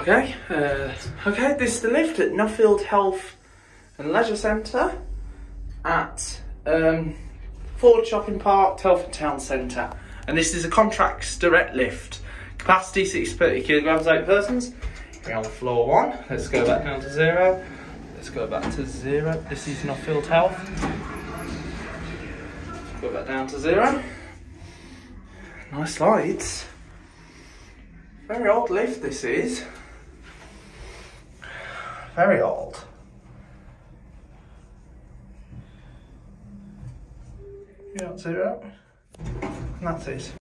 Okay, uh, okay, this is the lift at Nuffield Health and Leisure Centre at um, Forge Shopping Park, Telford Town Centre. And this is a Contracts direct lift. Capacity 630 kilograms, 8 persons. We're on floor one. Let's go back down to zero. Let's go back to zero. This is Nuffield Health. Go back down to zero. Nice lights. Very old lift this is. Very old. You don't zero. And that's it.